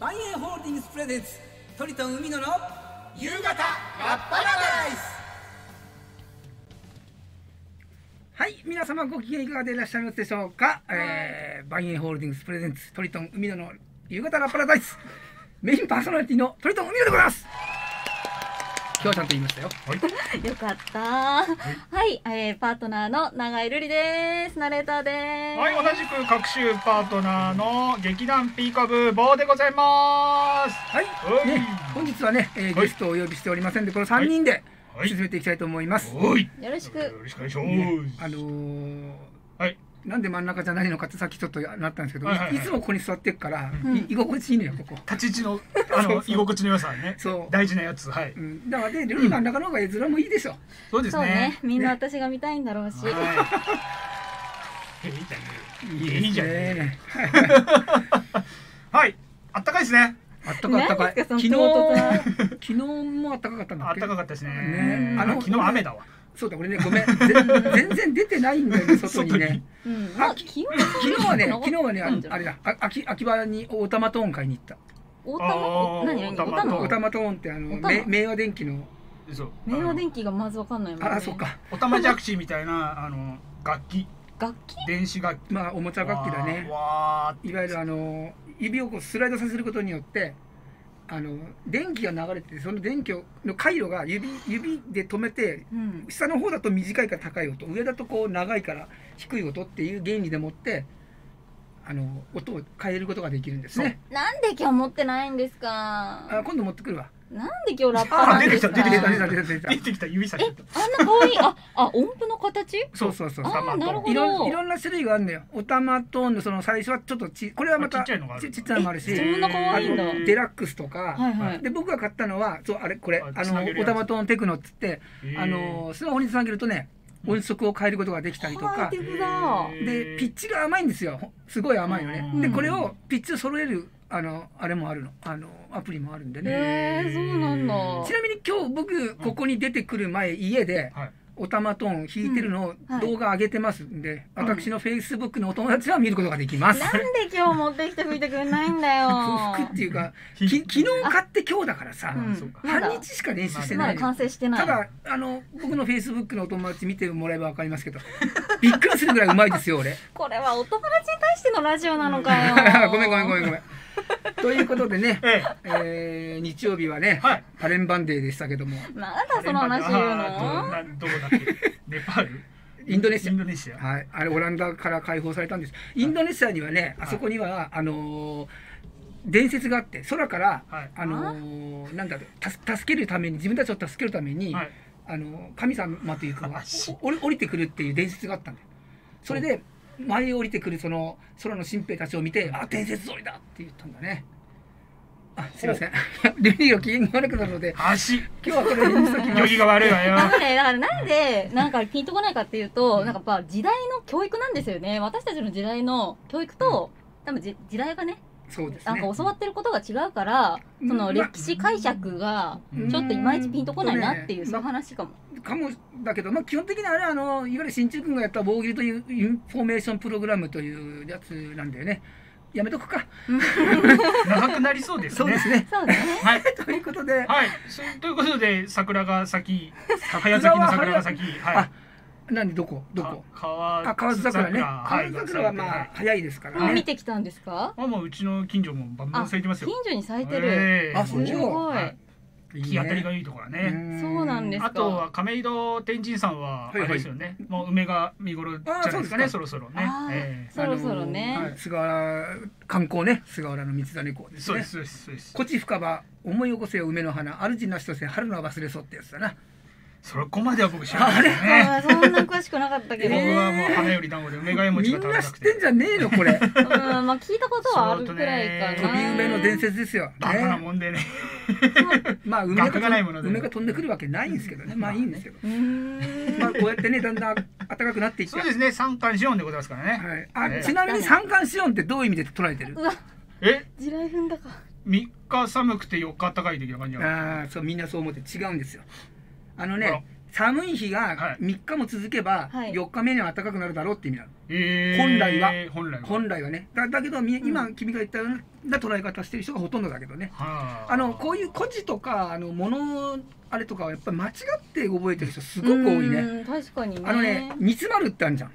バイエンホールディングスプレゼンツトリトン海野の夕方ラッパラダイス。はい皆様ご機嫌いかがでいらっしゃいますでしょうか、えー、バイエンホールディングスプレゼンツトリトン海野の夕方ラッパラダイス。メインパーソナリティのトリトン海野でございます今日はちゃんと言いましたよ。よかった。はい、えー、パートナーの永井瑠璃です。ナレーターです。はい、同じく各種パートナーの劇団ピーカブーボーでございます。はい、おい。ね、本日はね、えーはい。ゲストをお呼びしておりませんでこの3人ではい。進めていきたいと思います、おい、よろしく。よろしくお願いします。ねあのーはい、なんで真ん中じゃないのかってさっきちょっとなったんですけど、はいはいはいいつもここに座ってっから、うんい居心地いいのよここ。立ち位置のあの居心地の良さね、そう大事なやつ、はい、うん、だからでルリ真ん中の方が絵面もいいでしょ。そうですねね。。みんな私が見たいんだろうし。はい。えいいじゃんいいいいじゃんね。はい、あったかいですね。あったかいあったかい。昨日昨日もあったかかったんだあっけ？ったかかったですね。ねあの昨日雨だわ。そうだ俺ねごめんぜ全然出てないんだよね 外にね。うん。あ昨日はね昨日はねあれだあ秋秋葉にオタマトーン買いに行った。おたま、おあー何？何おたまおたまオタマトーンってあの明和電機のそう。明和気。電機がまずわかんないもんね。あそっ。かおたまじゃくしみたいなあの楽器、楽器？電子楽器。まあおもちゃ楽器だね。いわゆるあの指をこうスライドさせることによってあの電気が流れててその電気をの回路が指指で止めてうん。下の方だと短いから高い音上だとこう長いから低い音っていう原理でもってあの音を変えることができるんですね。なんで今日持ってないんですか？あ今度持ってくるわ。なんで今日ラッパーあ出てきなんですか？た出てきた出た出た出た。出た。出てきた。指先え、あんな可愛い、あ、あ、音符の形？そうそうそう。あーなるほど。いろんいろんな種類があるんだよ。オタマトーンのその最初はちょっとちこれはまたあちっちゃいのがあるちちっちゃいのもあるし、そんな可愛いんだ。デラックスとか、はいはい。で僕が買ったのはそうあれこれああのつなげるやつ。オタマトーンテクノっつってへー。あのスマホにつなげるとね音色を変えることができたりとか。でピッチが甘いんですよ。すごい甘いのね。うん。でこれをピッチを揃えるあのあれもあるの。あのアプリもあるんでね。へえ、そうなんだ。ちなみに今日僕ここに出てくる前家ではい。オタマトーン弾いてるのをはい。動画上げてますんでうん。私のフェイスブックのお友達は見ることができます。なんで今日持ってきて吹いてくれないんだよ。服っていうかひき昨日買って今日だからさうん。半日しか練習してないのまだ完成してない。ただあの僕のフェイスブックのお友達見てもらえばわかりますけどびっくりするぐらいうまいですよ俺。これはお友達に対してのラジオなのかよ。ごめんごめんごめんごめん ということでね、ええ。ー日曜日はね、はい。パレンバンデーでしたけども。まだその話言うの？どなどこだっけ ネパール。インドネシア。インドネシア。はい、あれオランダから解放されたんです。インドネシアにはねあそこにはあのー伝説があって空から、はい。あのーなんだろう助けるために自分たちを助けるために、はい。あの神様というか降りてくるっていう伝説があったんだよ。それで前へ降りてくるその空の神兵たちを見て「あ伝説通りだ!」って言ったんだね。あすいません。ルリーが機嫌が悪くなるので足。今日はこれにしときます。余裕が悪いわよ。あのね、だからなんで、なんかピンとこないかっていうと、なんかやっぱ時代の教育なんですよね。私たちの時代の教育と、多分じ時代がね、そうですね。なんか教わってることが違うから、うんその歴史解釈が、うん。ちょっといまいちピンとこないなっていう、うん。そういう話かも。かもだけど、まあ、基本的にあれはあのいわゆる新中君がやった「棒切り」というインフォメーションプログラムというやつなんだよね。やめとくか。長くなりそうですね。そうですね。そうね。はい。ということで。はい。そということで桜が咲き早咲きの桜が咲きはいあなんでどこどこ？か川あ河津桜ねはい河津桜はまあ早いですからもう見ねてきたんですか？あもううちの近所もバンバン咲いてますよ。近所に咲いてる。ええ。あそう。すごい。はい。日当たりがいいところね。そうなんですか？あとは亀戸天神さんはあはいはい。れですよね、もう梅が見頃じゃないですかね？あそろそろね。そろそろね。菅原観光ね。菅原の三種港ですね。そうですそうですそうです。こち深場思い起こせよ梅の花。主なしとせ春の忘れそうってやつだなそこまでは僕知らないですね そんな詳しくなかったけど。僕うん、はもう花より団子で梅がえみ餅がん食べたくてな知ってんじゃねえのこれ。まあ聞いたことはあるくらいかな。飛び梅の伝説ですよ、バカなね、もんでね。まあ梅学がないもので。梅が飛んでくるわけないんですけど。ねまあいいん。ですけど。まあこうやってねだんだん暖かくなっていってそうですね。三巻四音でございますからね、はい、あええ。ちなみに三寒四温ってどういう意味で捉えてる？え？地雷踏んだか。三日寒くて四日暖かい的な感じああそうみんなそう思って違うんですよあのね寒い日がはい。3日も続けばはい。4日目には暖かくなるだろうって意味なの、えー。本来は。本来は。本来はね。だだけどみ今うん。君が言ったような捉え方してる人がほとんどだけどね。はあ。のこういう故事とかあの物あれとかはやっぱり間違って覚えてる人すごく多いね。うん確かにね。あのね煮詰まるってあるじゃん。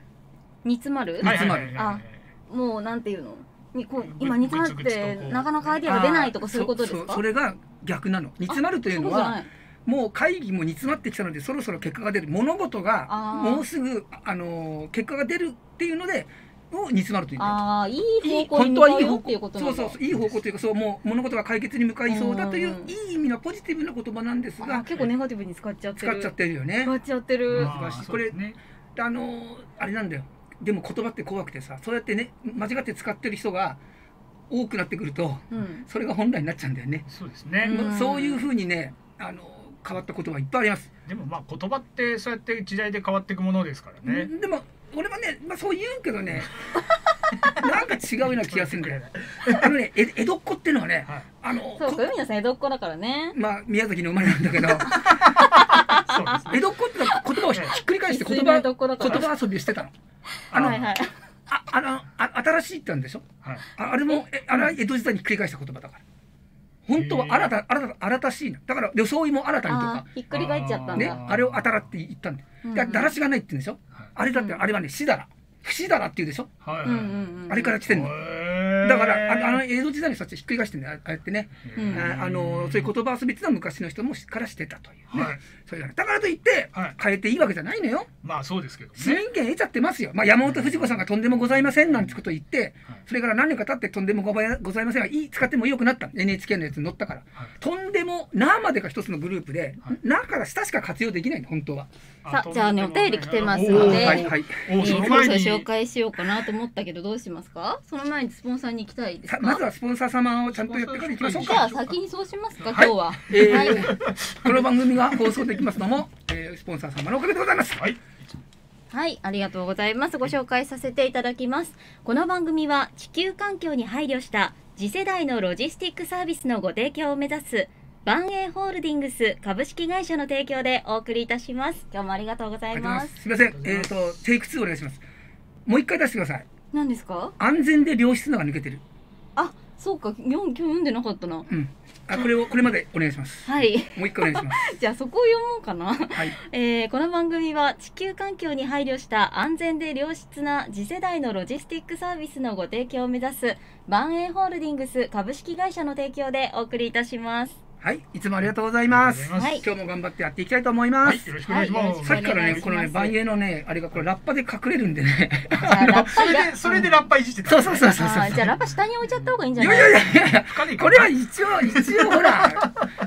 煮詰まる、煮詰まるはいはい。はいはいもうなんていうの？にこうぐ今煮詰まってなかなかアイデアが出ないとかそういうことですか？それが逆なの。煮詰まるというのはもう会議も煮詰まってきたのでそろそろ結果が出る。物事がもうすぐあの結果が出るっていうのでを煮詰まるというああいい方向に本向かうよっ当はいい方ていうことそうそうそういい方向というかそうもう物事が解決に向かいそうだといううん。いい意味のポジティブな言葉なんですが結構ネガティブに使っちゃってる。使っちゃってるよね。使っちゃってる、まあ難しいそうですね。あのあれなんだよ。でも言葉って怖くてさそうやってね間違って使ってる人が多くなってくるとうん。それが本来になっちゃうんだよね、そうですね、うん。そういうふうにねあの変わった言葉いっぱいあります、でもまあ言葉ってそうやって時代で変わっていくものですからね、でも俺はね、まあ、そう言うけどね なんか違うような気がするんだよあのねえ江戸っ子っていうのはねはい。あのこそうか海野さん江戸っ子だからね。まあ宮崎の生まれなんだけど。そうですね。江戸っ子ってのは言葉をひっくり返して言葉言葉遊びをしてたの。あのはいはい。ああのあ新しいって言うんでしょ？はい。ああれもえあれは江戸時代に繰り返した言葉だから本当は新た新た新たしいのだから装いも新たにとあかーひっくり返っちゃったんねだ、あれをあたらって言ったんだようんだだらしがないって言うんでしょはいあれだってうんあれはねしだら不死だらって言うでしょはいあれから来てんのだからああの江戸時代の人たちひっくり返してんだよああやってねうん。ああのそういう言葉遊びっていうのは昔の人もからしてたというね、はい。そういうのだからといってはい。変えていいわけじゃないのよ。まあそうですけど市ね。民権得ちゃってますよ、まあ、山本富士子さんがとんでもございませんなんてことを言ってはい。それから何年か経ってとんでもございませんがいい使ってもよくなった。NHK のやつに載ったから。はい。とんでもなまでが一つのグループで、はい。なから下しか活用できないの本当は。さあじゃあねお便り来てますのではいはい紹介しようかなと思ったけどどうしますか？その前にスポンサーに行きたいですまずはスポンサー様をちゃんとやってからいきましょうじゃかあ先にそうしますか、はい。今日は、えーはい。この番組が放送できますのも、えースポンサー様のおかげでございます。はい。はい、ありがとうございます。ご紹介させていただきます。この番組は地球環境に配慮した次世代のロジスティックサービスのご提供を目指す万栄ホールディングス株式会社の提供でお送りいたします。今日もありがとうございます。す。みません。えっ、とテイク2お願いします。もう一回出してください何ですか？安全で良質なのが抜けてる。あ、そうか、今日読んでなかったな。うん。あこれをこれまでお願いします。はい、もう一回お願いします。じゃあそこを読もうかな。はい。えーこの番組は地球環境に配慮した安全で良質な次世代のロジスティックサービスのご提供を目指す万栄ホールディングス株式会社の提供でお送りいたします。はいいつもありがとうございます。はい。今日も頑張ってやっていきたいと思います、はい。よろしくお願いします、はいさっきからねこのね万栄のねあれがこれラッパで隠れるんでね。それでそれでラッパいじってたそうそうそうそうそうじゃあラッパ下に置いちゃった方がいいんじゃない？いやいやいやこれは一応一応ほら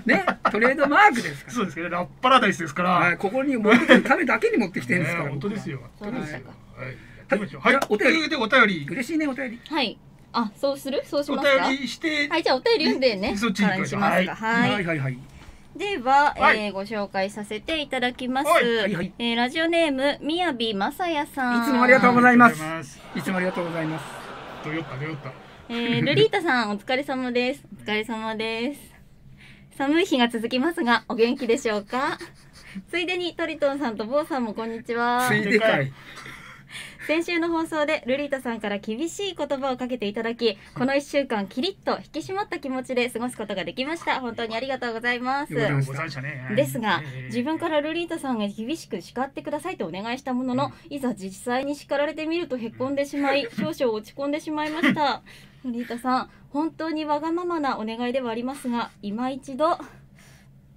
ねトレードマークですから。そうですけどラッパラダイスですから、はい、ここに持ってくるためだけに持ってきてるんですから、ね本当ですよ。そうでしたかはい。はい、お便り。嬉しいねお便り。はい。あ、そうする？そうしおますか？便りして、はい、じゃあお便り読んでね。そっちにしますか。はい。はいはいはいでは、はいえーご紹介させていただきます。はいはいはいえーラジオネーム、みやびまさやさん。いつもありがとうございますありがとうございますいつもありがとうございますどよったどよったえールリータさん、お疲れ様です。お疲れ様です。寒い日が続きますが、お元気でしょうか？ついでにトリトンさんとボーさんもこんにちはつ。いでかい先週の放送でルリータさんから厳しい言葉をかけていただき、この1週間キリッと引き締まった気持ちで過ごすことができました。本当にありがとうございます。ですがえー自分からルリータさんが厳しく叱ってくださいとお願いしたもののいざ実際に叱られてみるとへこんでしまい 少々落ち込んでしまいました。ルリータさん本当にわがままなお願いではありますが今一度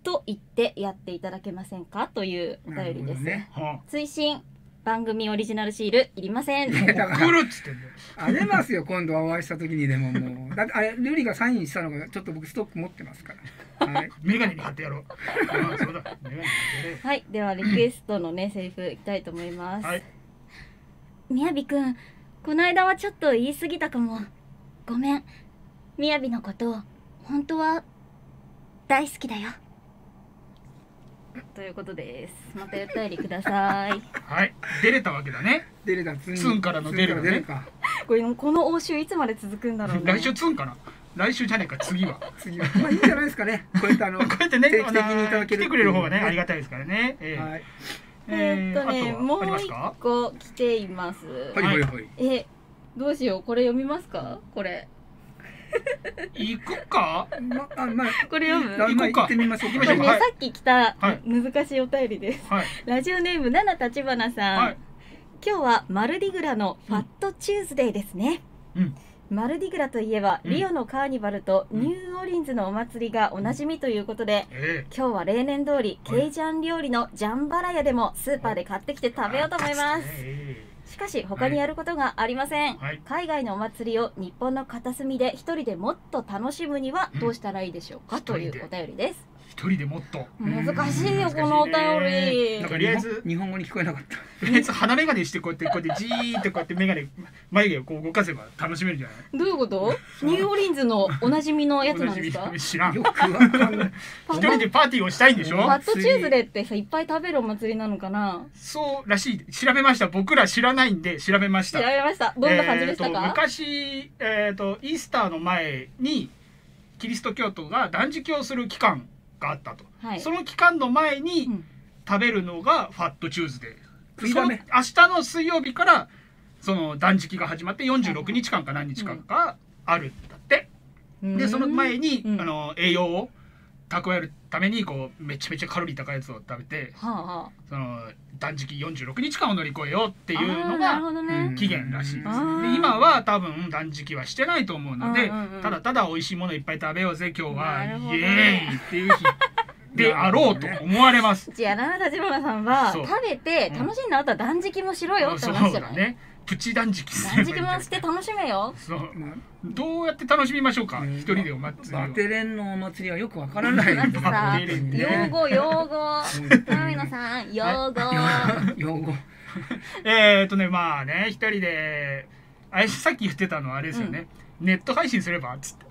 と言ってやっていただけませんか？というお便りです、ね。は追伸番組オリジナルシールいりません。だかあ、来らるっつってんだよ。あげますよ今度はお会いした時にでももう。だってあれルリがサインしたのがちょっと僕ストック持ってますから。はい。メガネに貼ってやろう。あそうだ。メガネに貼ってやれ。はい。ではリクエストのねセリフいきたいと思います、はい。みやびくん、この間はちょっと言い過ぎたかも。ごめん。みやびのこと、本当は、大好きだよ。ということです。またお便りください。はい。出れたわけだね。出れた。ツンツンからの出るのね。これ、この応酬いつまで続くんだろうね。来週ツンかな来週じゃねえか次は。次は。まあいいんじゃないですかね。こうやってあのこうやってね定期的にいただける。来てくれる方がねありがたいですからね、えーはい。えーっとねもう一か？個来ています。はいはいはい。えどうしよう。これ読みますか？これ行くか？まあまあこれ読む？まあ行こうか。行ってみまさっき来たはい。難しいお便りです。はい。ラジオネームナナ立花さん、はい。今日はマルディグラのファットチューズデーですね、うん。マルディグラといえば、うん。リオのカーニバルとうん。ニューオリンズのお祭りがおなじみということで、え今日は例年通りはいケイジャン料理のジャンバラヤでもスーパーで買ってきてー食べようと思います、えしかし他にやることがありません、ーはい。海外のお祭りを日本の片隅で一人でもっと楽しむにはどうしたらいいでしょうか、うんというお便りです一人でもっと。ん難しいよこのお便り。なんかとりあえず日本語に聞こえなかった。とりあえず鼻眼鏡してこうやってこうやってじーってこうやって眼鏡眉毛をこう動かせば楽しめるんじゃない？どういうこと？ニューオリンズのおなじみのやつなんですか？知らんよくわかんない。一人でパーティーをしたいんでしょ？ファットチューズデーってさいっぱい食べるお祭りなのかな？そうらしい調べました。僕ら知らないんで調べまし調たべました。どんな感じでしたえーとか、昔、えー、とイースターの前にキリスト教徒が断食をする期間があったと、はい。その期間の前にうん。食べるのがファットチューズデー食いだめその明日の水曜日からその断食が始まって46日間か何日間かあるんだって、でその前に、うん。あの栄養を蓄えるためにこうめちゃめちゃカロリー高いやつを食べてはあはその断食46日間を乗り越えようってあいうのがね、うん期限らしいです、あーで今は多分断食はしてないと思うので、うんうんうん。ただただ美味しいものいっぱい食べようぜ今日は。なるほどイエーイっていう日。であろうと思われます。じゃあ七立花さんはそう。食べて楽しんだ後は断食もしろよってそう話じゃない、だねプチ断食す断食もして楽しめよ。そうまあどうやって楽しみましょうか？うん。一人でお祭りを。バテレンのお祭りはよくわからない。だってさバテレン用ね語用語うん。神野さん。用語用語えーっとねまあね一人であれさっき言ってたのはあれですよね、ネット配信すればっつって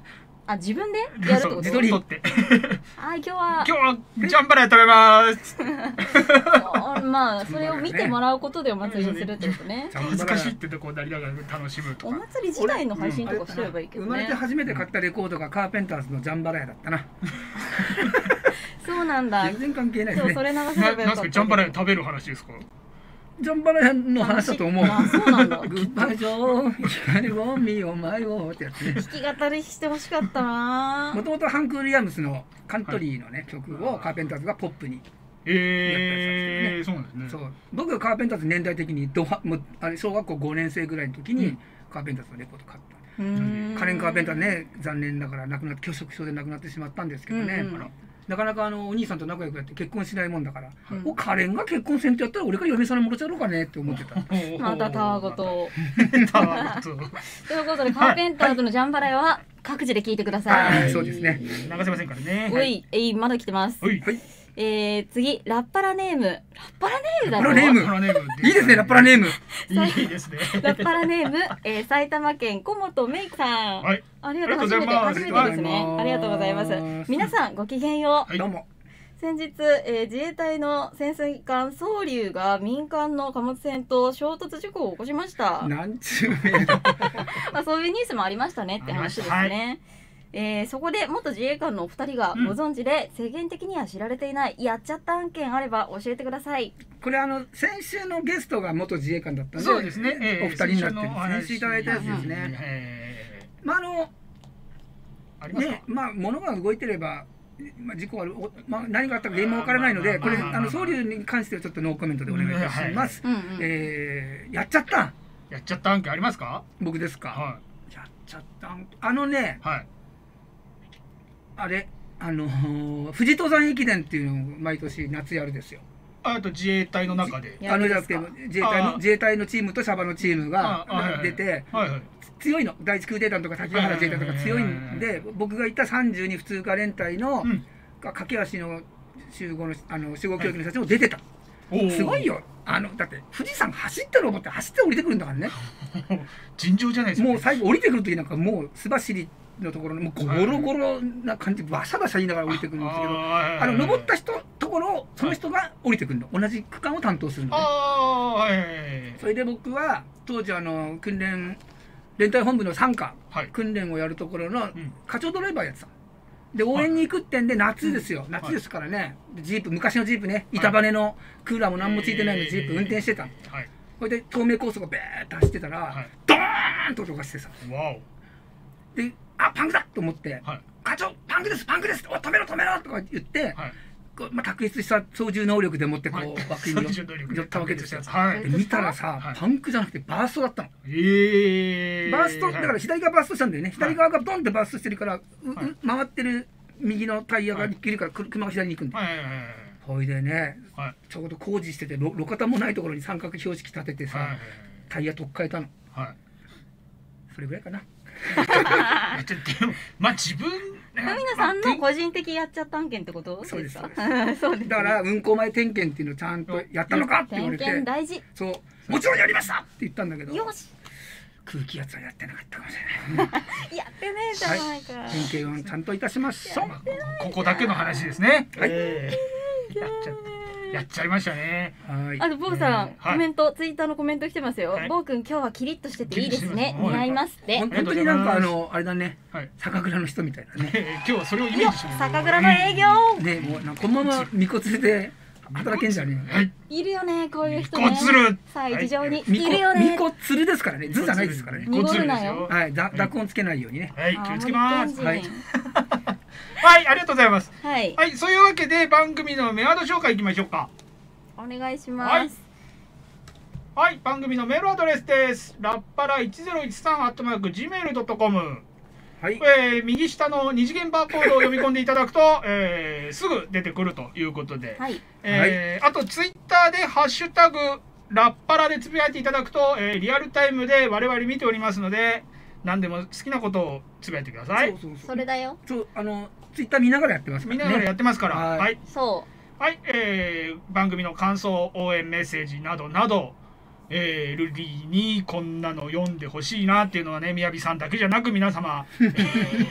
あ自分で？やるってこと？そう自撮り撮って。あ今日は。今日はジャンバラヤ食べます。そ うまあ それを見てもらうことでお祭りにするってことね。恥ずかしいってとこなりながら楽しむと。おか祭り自体の配信とかすればいいけどね生まれて初めて買ったレコードがカーペンターズのジャンバラヤだったな。そうなんだ。全然関係ないですね。今日それ流せればよななんすか？ったかジャンバラヤ食べる話ですか？ジャンバラヤの話だと思う。あそうなんだ。グッバイジョー光を見よまよってやつね。弾き語りしてほしかったな。もともとハンク・ウィリアムスのカントリーのね、曲をカーペンターズがポップにえー、そうなんですねそう。僕がカーペンターズ年代的にドハもうあれ小学校5年生ぐらいの時に、うん。カーペンターズのレコード買った。うーん。カレン・カーペンターズね残念ながら亡くなって拒食症で亡くなってしまったんですけどね、あらなかなかあのお兄さんと仲良くやって結婚しないもんだから、うんおカレンが結婚せんってやったら俺が嫁さんに戻しちゃろうかねって思ってた。またたわごと。たわごと。ということでカーペンターズのジャンバラヤは各自で聞いてくださはい。いそうですね。流せませんからね。おい、えい、まだ来てます。はい。はいえー、次、ラッパラネーム。ラッパラネームだろラッパラネームいいですねラッパラネームいいですねラッパラネーム、えー、埼玉県小本メイクさん。はいありがとう、初めて、初めてですね。あありがとうごりがとうございまますす。皆さん、ごきげんよう。はいどうも先日、えー自衛隊の潜水艦総流が民間の貨物船と衝突事故を起こしました。なんちゅうまあ、そういうニュースもありましたねって話ですね。えーそこで元自衛官のお二人がご存知で、世間的には知られていないやっちゃった案件あれば教えてください。これあの先週のゲストが元自衛官だったんでそうですね、えーお二人になってる先週のお話。先週いただいたやつですね、えまああのーありますか？ねまあ物が動いてればまあ、事故は、おまあ、何があったか原因もわからないので、これ、まあの、総理に関してはちょっとノーコメントでお願いいたします。うんうん。えー、やっちゃったやっちゃった案件ありますか？僕ですか、はやっちゃったあのねい、はいあれ、あのー富士登山駅伝っていうのを毎年夏やるですよ。あと自衛隊の中で。やあのじゃなくて自衛隊の自衛隊のチームとシャバのチームが出てはいはい。強いの。第一空挺団とか滝ヶ原自衛隊とか強いんで僕がいた32普通科連隊のうん。駆け足の集合のあの集合教育の人たちも出てた。おー。すごいよ。あのだって富士山走ってる思って走って降りてくるんだからね。尋常じゃないですかもう最後降りてくる時なんかもう須走りのところのもうゴロゴロな感じバシャバシャ言いながら降りてくるんですけどあの登った人ところをその人が降りてくるの。同じ区間を担当するのあねそれで僕は当時あの訓練連隊本部の参加はい。訓練をやるところのうん。課長ドライバーやってた。で応援に行くってんで夏ですよ、夏ですからね。でジープ昔のジープね。板バネのクーラーも何もついてないのジープ運転してた。のはい。それで東名高速をベーッと走ってたら、はい。ドーンと音がしてさ。わであパンクだ！と思っておはい「課長パンクですパンクです！お止めろ止めろ!」とか言って、はい。まあ、卓越した操縦能力でもってこう、はい。バックに寄ったわけですよ。はい。で見たらさ、はい。パンクじゃなくてバーストだったの。ええバーストだから左側バーストしたんだよね。左側がドンってバーストしてるから、回ってる右のタイヤが切るからく車が左に行くんだ。よほいでねはい。ちょうど工事してて路路肩もないところに三角標識立ててさ、はいタイヤ取っ替えたの。はい。それぐらいかな まあ自分海野さんの個人的やっちゃった案件ってこと？そうですかそうです。だから運行前点検っていうのをちゃんとやったのかって言わ点れて。検大事。そう。もちろんやりましたって言ったんだけどよし。空気圧はやってなかったかもしれない。やってねえじゃないか、点検はちゃんといたしましょう。まあここだけの話ですね。はい。ええ。やっちゃやっちゃいましたね。はい。あとボーさん、はい。コメントツイッターのコメント来てますよ、はい。ボーくん今日はキリッとしてていいですね。似合います。って。本当になんかあのあれだね。はい。酒蔵の人みたいなね。ええ今日はそれをイメージします酒蔵の営業。ねもうなんかこのままみこつれで働けんじゃねえい。いるよねこういう人ね。みこつる。さあ一条に、い。るよね。みこつるですからね。図じゃないですからね。濁るなよ。はい。だ濁音つけないようにね。はい気をつけます。はい はいありがとうございます。はい、はいそういうわけで番組のメアド紹介いきましょうか。お願いします、はい。はい番組のメールアドレスです。ラッパラ1013アットマーク Gmail.com はい。えー右下の二次元バーコードを読み込んでいただくと、えーすぐ出てくるということで、はい。えーあとツイッターで「ハッシュタグラッパラ」でつぶやいていただくと、えーリアルタイムで我々見ておりますので何でも好きなことをつぶやいてください。そうそうそそうれだよ。そうあのツイッター見ながらやってますからね。見ながらやってますから、はい。はい、そはい。えー番組の感想応援メッセージなどなど、えールリーにこんなの読んでほしいなっていうのはね宮城さんだけじゃなく皆様、え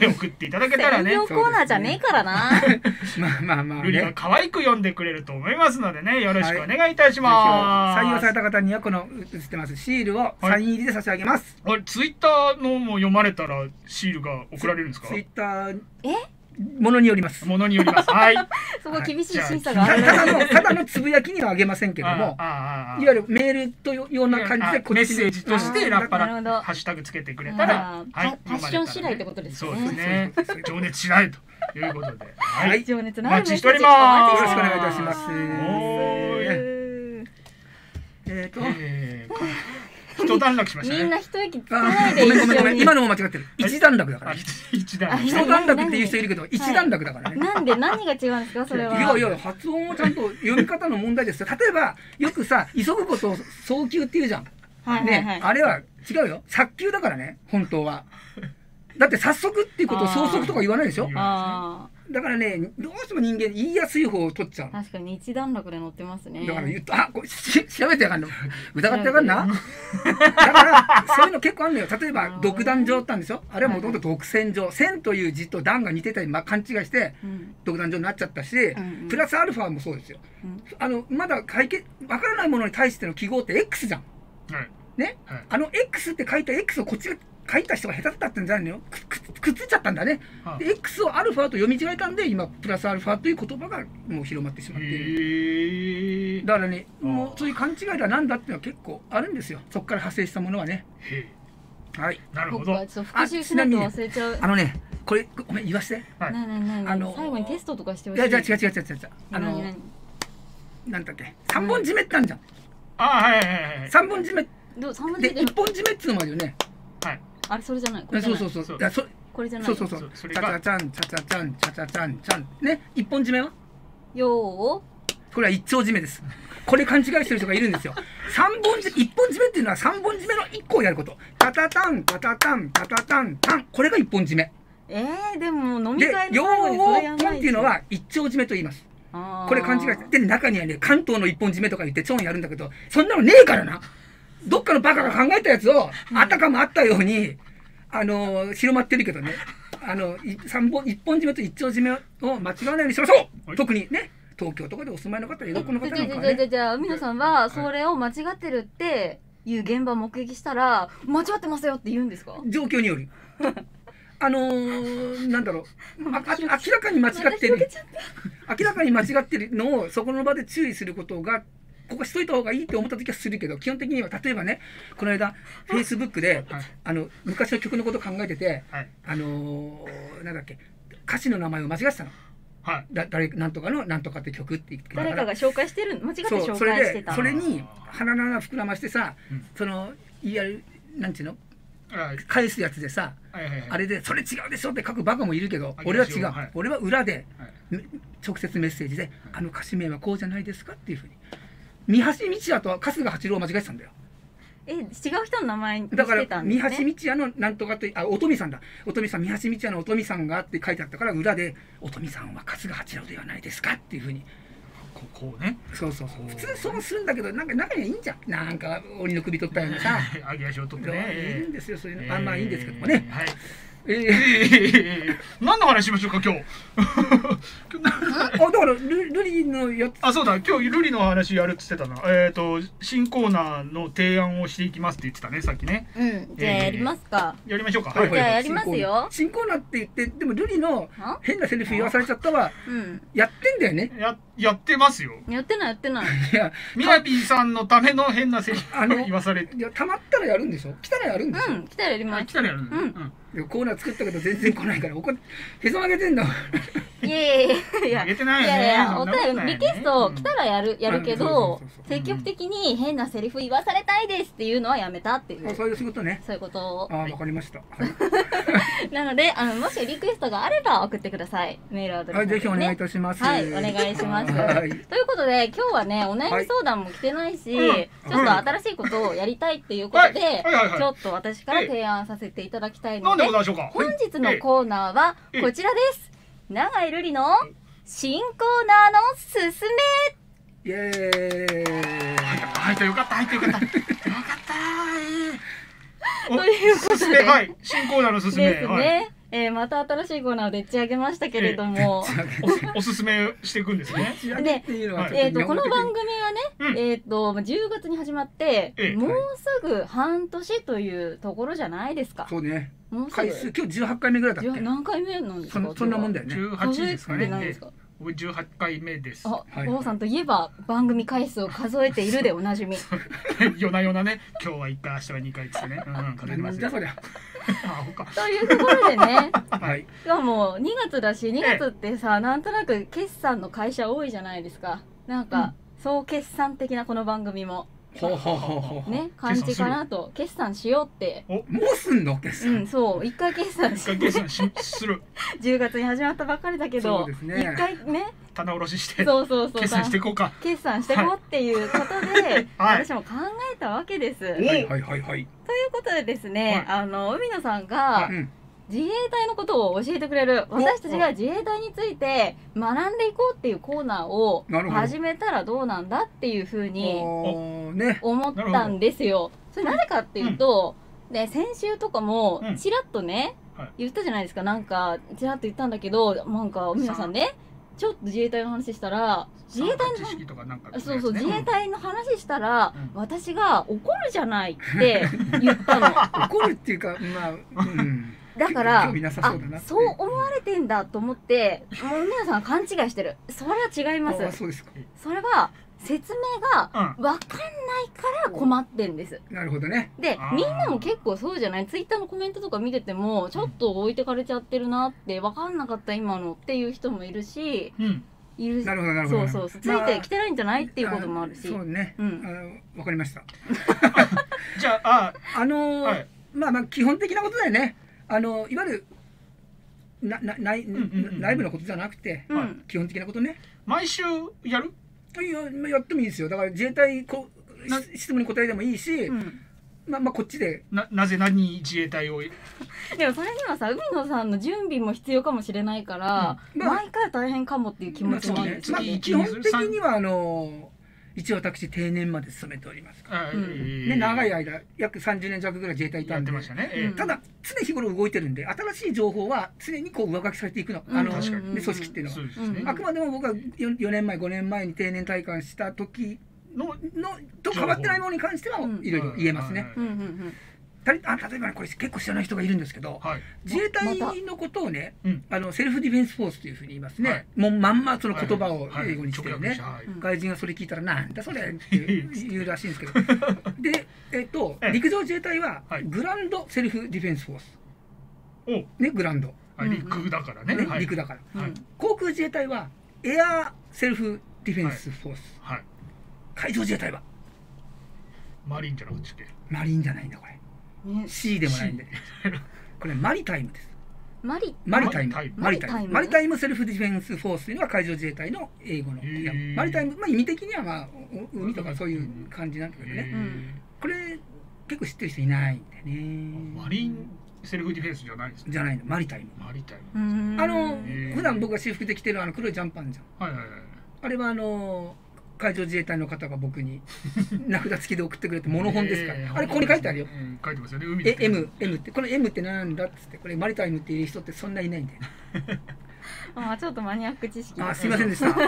ー送っていただうけたらね。コーナーじゃねえからな、まあまあまあルリがね可愛く読んでくれると思いますのでねよろしくお願いいたします、採用された方にはこの映ってますシールをサイン入りで差し上げます。あれツイッターのも読まれたらシールが送られるんですか？ツイッターえ？ものによります。ものによります。はい。そこ厳しい審査たがある。ただの ただのつぶやきにはあげませんけどもいわゆるメールというような感じであメッこっちにセージとしてラッパラなるほど。ハッシュタグつけてくれたらはいパパッション次第ってことですね。そうですね。情熱次第ということで。ははい。い情熱のあるお待ちしております。よろしくお願いいたします。おーい。えっとえー一段落しましたね。みんな一息つかあないでごめんごめんごめん。今のも間違ってる。一段落だからあ一段落。あ一段落っていう人いるけど一段落。だからね。になんで何が違うんですかそれは。いやいや発音をちゃんと読み方の問題ですよ。例えばよくさ急ぐことを早急って言うじゃん。はいはいはい、ねあれは違うよ。早急だからね本当は。だって早速っていうことを早速とか言わないでしょ？言あだからねどうしても人間言いやすい方を取っちゃうあ確かに一段落で乗ってますね。だから言うとあこれし調べてやがんの。疑ってやがんな。だからそういうの結構あるのよ。例えば独壇場ってあるんですよあれはもともと独占場。線という字と段が似てたり、まあ、勘違いしてうん。独壇場になっちゃったし、んうん。プラスアルファもそうですよ。うん。あのまだ解決わからないものに対しての記号って X じゃん。はい。ね？はい。あの X って書いた X をこっちが書いた人が下手だったんじゃないのよ。くくくっついちゃったんだね。あ。で X をアルファと読み違えたんで今プラスアルファという言葉がもう広まってしまっている。だからねもうそういう勘違いだなんだっていうのは結構あるんですよ。そこから派生したものはね。へはい。えなるほど。僕はちょっと復習しないと忘れちゃう。あのねこれごめん言わせて。はい。あの最後にテストとかしてほしい。いやじゃあ違う違う違う違う。違うあの何何？なんだっけ？三本締めってあるじゃん。あはいはいはいはい。三本締め。どう三文で字で一本締めっつうのもあるよね。はいあれそれじゃない？これじゃない？そうそうそう。そう。いやそこれじゃない？そうそうそう。そそれが。チャチャチャンチャチャチャンチャチャチャンチャンね一本締めはよこれは一丁締めですこれ勘違いしてる人がいるんですよ三本締め一本締めっていうのは三本締めの一個をやることタタタンタタタンタタタンタンこれが一本締めえー、でも飲みで会の用最後にそをれやんないポンっていうのは一丁締めと言いますこれ勘違いしてで中にはね関東の一本締めとか言ってチョンやるんだけどそんなのねえからなどっかのバカが考えたやつをあたかもあったようにあのー広まってるけどね。あのい三本一本締めと一丁締めを間違わないようにしましょう、はい。特にね東京とかでお住まいの方江戸っ子の方じゃじゃなんかはねじゃじゃじゃ海野さんはそれを間違ってるっていう現場を目撃したら間違ってますよって言うんですか状況によるあのー、なんだろう明らかに間違ってる明らかに間違ってるのをそこの場で注意することがここしといた方がいいって思った時はするけど基本的には例えばねこの間フェイスブックで はい。あの昔の曲のこと考えててはい。あのー、なんだっけ歌詞の名前を間違えてたの。はい。だ誰なんとかのなんとかって曲って言って誰かが紹介してる間違って紹それで介してたそれに鼻の穴膨らましてさ、うん。そのいわゆるなんていうの？はい。返すやつでさはいはいはい。あれで「それ違うでしょ」って書くバカもいるけどあ俺は違う、はい。俺は裏ではい。め直接メッセージで「あの歌詞名はこうじゃないですか」っていうふうに三橋道也と春日八郎を間違えてたんだよ。え違う人の名前にしだからてたんで三橋すね道也のなんとかとあ乙女さんだ。乙女さん三橋道也の乙女さんがって書いてあったから裏で「乙女さんは春日八郎ではないですか」っていうふうに。ここうね。そうそうそう。普通そうするんだけどなんか中にはいいんじゃん。なんか鬼の首取ったようなさ。揚げ足を取っていねいんですよそういうの、あまあいいんですけどもね、はいえーえ何の話しましょうか今日あだからルルリのやつあそうだ今日ルリの話やるっつってたなえっ、と新コーナーの提案をしていきますって言ってたねさっきねうんじゃあやりますか、やりましょうかはいじゃあやりますよ新コーナーって言ってでもルリの変なセリフ言わされちゃったはうんやってんだよねややってますよ。やってないやってない。いやみやびさんのための変なセリフあの言わされて。いやたまったらやるんでしょ来たらやるんでしょ、うん来たらやります。あ来たらやるの？うん。うん。でコーナー作ったけど全然来ないから怒っへそ曲げてんだいやいやいや。あげてないいよね。やいやお便りリクエスト来たらやるやるけうんどそうそうそうそう。積極的に変なセリフ言わされたいですっていうのはやめたっていう。あそういう仕事ね。そういうこと。をあわかりました。はい、なのであのもしリクエストがあれば送ってください。メールアドレスはい、ぜひお願いいねたします。はいお願いしますはい。ということで今日はねお悩み相談も来てないし、はい。ちょっと新しいことをやりたいっていうことで、はい。はいはいはい。ちょっと私から提案させていただきたいなんので本日のコーナーはええ。こちらです。永井瑠璃の新コーナーのすすめ。イエーイ。入ったよかった入ったよかった。よかったということで。はい。新コーナーのすすめ。ですね、はいえーまた新しいコーナーをでっち上げましたけれども、お おすすめしていくんですね。仕上げっていうのはちょっえー、とこの番組はね、うん。えー、と10月に始まって、ええ。もうすぐ半年というところじゃないですか。そうね。もうす回数ぐ今日18回目ぐらいだっ10け何回目なんですか？そそんなもんだよね。18ですかね18回目です。あ、はい。王さんといえば番組回数を数えているでおなじみ。夜な夜なね今日は1回明日は2回っつってね。うんうん数えてますよ。なんじゃそりゃ。あほかというところでね、はい。今日もう2月だし2月ってさ、なんとなく決算の会社多いじゃないですか。なんか、総決算的なこの番組もね感じかなと。決算しようって。もうすんの？決算。うん、そう。一回決算し一回計算しする。10月に始まったばっかりだけどそうですね。一回ね。棚卸ししてそうそうそう。計算していこうか。決算していこうっていうことで、はい。私も考えたわけです。おといはいはいはい。はいうことでですね、あの海野さんがうん自衛隊のことを教えてくれる。私たちが自衛隊について学んでいこうっていうコーナーを始めたらどうなんだっていうふうに思ったんですよ。それなぜかっていうと、で先週とかもうん。ちらっとね、はい。言ったじゃないですか。なんかちらっと言ったんだけどなんか海野さんねちょっと自衛隊の話したら自衛隊の知識とかなんかあそうそう、自衛隊の話したら、うん。私が怒るじゃないって言ったの。怒るっていうかまあうんだからそう思われてんだと思ってもう皆さん勘違いしてる。それは違いまあすそうですか。それは説明がうん。分かんないから困ってんです。なるほどね。でみんなも結構そうじゃない？ツイッターのコメントとか見ててもちょっと置いてかれちゃってるなって分かんなかった今のっていう人もいるしうん。いるなるほどなるほど。そうそうそう。つまあいてきてないんじゃないっていうこともあるし、そうね。うんあのわかりました。じゃああのーはい。まあまあ基本的なことだよねあのいわゆるなな内んうんうん内部のことじゃなくてうん。はい。基本的なことね。毎週やる？いやまあやってもいいですよ。だから自衛隊こな質問に答えでもいいし、うん。まあまあこっちで。ななぜ何自衛隊を？でもそれにはさ海野さんの準備も必要かもしれないから、うん。まあ毎回大変かもっていう気持ちもある。んですよまあね。基本的にはあの一応私定年まで勤めておりますから、あうん。えー。ね、長い間約30年弱ぐらい自衛隊いたんでやってましたね。えうただ常日頃動いてるんで新しい情報は常にこう上書きされていくの,、あのうん組織っていうのは。ね。うん。あくまでも僕が 4, 4年前5年前に定年退官した時ののと変わってないものに関してはうん。いろいろ言えますね。例えばねこれ結構知らない人がいるんですけどはい。自衛隊のことをねうん。あのセルフディフェンスフォースというふうに言いますね、はい。もうまんまその言葉をはい英語にしてるね、はい。うん外人がそれ聞いたらなんだそれって言うらしいんですけど。で、えっと ええ。陸上自衛隊ははい。グランドセルフディフェンスフォース。お。ねグランド、はい陸だからね。ねはい。陸だから。航空自衛隊はエアーセルフディフェンスフォース、はい。海上自衛隊は。マリンじゃなくてマリンじゃないんだこれね C でもないんで。これ maritime です。マリ maritime。Maritime。Maritime。Self-Defense Force というのは海上自衛隊の英語の maritime まあ意味的にはまあお海とかそういう感じなんだけどね。んこれ結構知ってる人いないんだよへーね。 Marine Self-Defense じゃないんですね。じゃないの。 Maritime。Maritime うん。あの普段僕が私服で着てるあの黒いジャンパンじゃん。はいはいはい。あれはあの海上自衛隊の方が僕に 名札付きで送ってくれてモノ本ですから、え。ーあれここに書いてあるよ。うん書いてますよね。海え M, M って。この M ってなんだっつって。これ maritime っていう人ってそんないないんだよ あちょっとマニアック知識。あすいませんでした。こう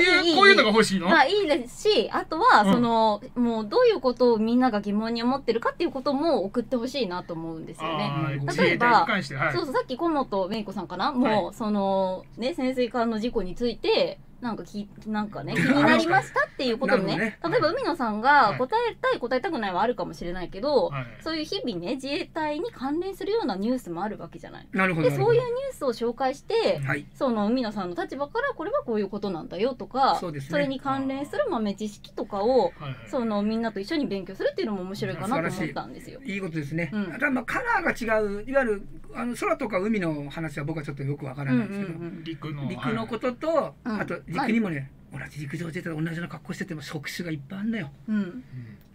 いうこういうのが欲しいの？あいいですしあとはうん。その、もうどういうことをみんなが疑問に思ってるかっていうことも送ってほしいなと思うんですよね。例えばはい。そうそうさっき小本芽衣子さんかな？もう、そのね潜水艦の事故についてなんかきなんかね 気になりましたっていうことをね。なる例えば海野さんが答えたい答えたくないはあるかもしれないけど、はい。そういう日々ね自衛隊に関連するようなニュースもあるわけじゃない。なるほどでそういうニュースを紹介して、はい。その海野さんの立場からこれはこういうことなんだよとかそうですね。れに関連する豆知識とかをはいはい。そのみんなと一緒に勉強するっていうのも面白いかなと思ったんですよ。いい。ことですね、うん。ただまあカラーが違ういわゆるあの空とか海の話は僕はちょっとよくわからうんうないんですけど、ん陸の陸のことと、うんあと陸にもね、同じ陸上自衛隊と同じような格好してても職種がいっぱいあるんだよ。うん。うん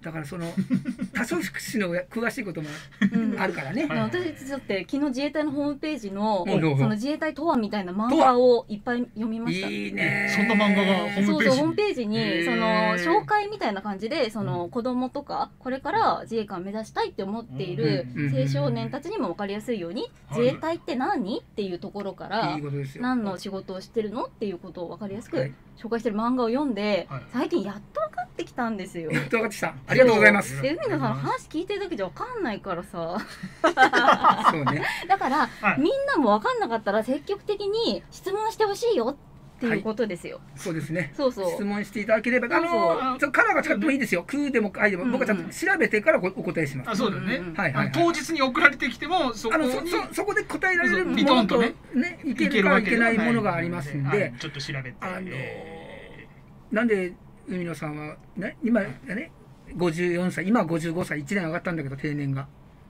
だからその 多職種の詳しいこともうん。あるからね、でも私だって昨日自衛隊のホームページのその自衛隊とはみたいな漫画をいっぱい読みました。いいね。そんな漫画がホームページに？そうそうホームページにその紹介みたいな感じでその子供とかこれから自衛官目指したいって思っているうん。青少年たちにも分かりやすいようにはい。自衛隊って何？っていうところからいいことですよ。何の仕事をしてるの？っていうことを分かりやすくはい。紹介してる漫画を読んではい。最近やっと分かってきたんですよ。やっと分かってきたありがとうございます。海野さんの話聞いてるだけじゃ分かんないからさ。そうね。だからはい。みんなも分かんなかったら積極的に質問してほしいよっていうことですよ。そうですね。そうそう。質問していただければあそう。のちょカラーが違ってもいいですよ。空でも愛でも。うんうん。僕はちゃんと調べてからごお答えします。あそうだね、はいはい当日に送られてきてもそこあにのそそそこで答えられるものとビトンとね。ねいけるかいけない。ものがありますんで、はい。ちょっと調べて、あのえなんで海野さんはね今ね54歳今は55歳1年上がったんだけど定年が。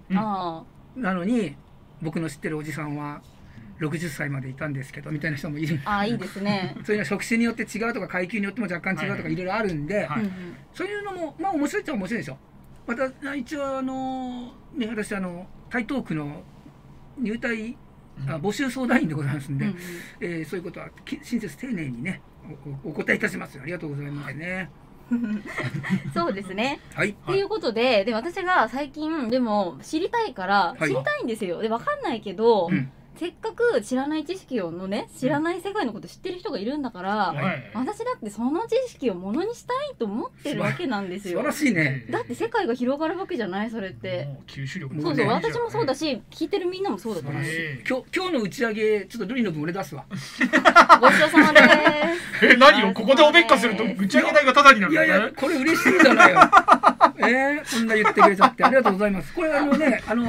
うん。あなのに僕の知ってるおじさんは60歳までいたんですけどみたいな人もいる。あいいですね。そういうのは職種によって違うとか階級によっても若干違うとかい。ろいろあるんで、はい。うんうん。そういうのもまあ面白いっちゃ面白いでしょ。また一応あのね私あの台東区の入隊あ募集相談員でございますんで、うんうん。えーそういうことはき親切丁寧にねおおお答えいたしますよ。ありがとうございますね そうですね。はいっていうことでで私が最近でも知りたいからはい知りたいんですよ。で分かんないけど、うんせっかく知らない知識をのね知らない世界のこと知ってる人がいるんだから、はい。私だってその知識をものにしたいと思ってるわけなんですよ。素晴ら。しいね。だって世界が広がるわけじゃないそれって。もう吸収力そうそう、ね私もそうだし聞いてるみんなもそうだから。え今日今日の打ち上げちょっとルリの分俺出すわ。ごちそうさまです。え何をここでおべっかすると打ち上げ代がタダになるいやいやこれ嬉しいじゃないよ。えー、こんな言ってくれちゃって。ありがとうございます。これあのねあの